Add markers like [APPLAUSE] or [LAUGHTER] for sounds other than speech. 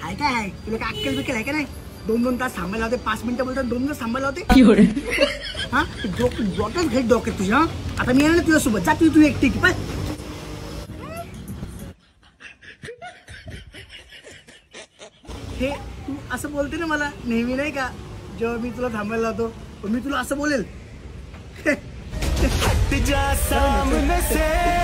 हाय काय आहे तुला काय अक्कल बिक्कल आहे का नाही? दोन दोन तास थांबायला होते पाच मिनिटं बोलतात दोन दिवस थांबायला होते [LAUGHS] हा? डॉक्टर घेत डॉक्टर तुझ्या आता मी येणार ना तुझ्यासोबत जा तू तू एकटी पण हे तू असं बोलते ना मला नेहमी नाही का? जेव्हा मी तुला थांबायला लावतो मी तुला असं बोलेल. जा [LAUGHS] सामने से।